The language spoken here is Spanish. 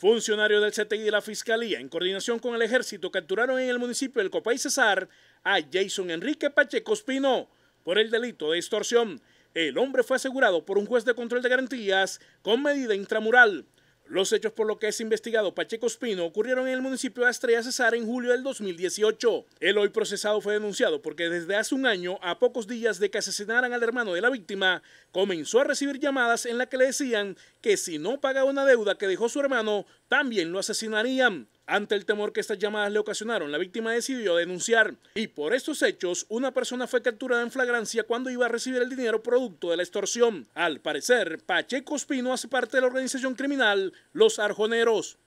Funcionarios del CTI de la Fiscalía, en coordinación con el Ejército, capturaron en el municipio del Copay Cesar a Jason Enrique Pacheco Espino por el delito de extorsión. El hombre fue asegurado por un juez de control de garantías con medida intramural. Los hechos por los que es investigado Pacheco Espino ocurrieron en el municipio de Estrella Cesar en julio del 2018. El hoy procesado fue denunciado porque desde hace un año, a pocos días de que asesinaran al hermano de la víctima, comenzó a recibir llamadas en las que le decían que si no pagaba una deuda que dejó su hermano, también lo asesinarían. Ante el temor que estas llamadas le ocasionaron, la víctima decidió denunciar y por estos hechos una persona fue capturada en flagrancia cuando iba a recibir el dinero producto de la extorsión. Al parecer, Pacheco Espino hace parte de la organización criminal Los Arjoneros.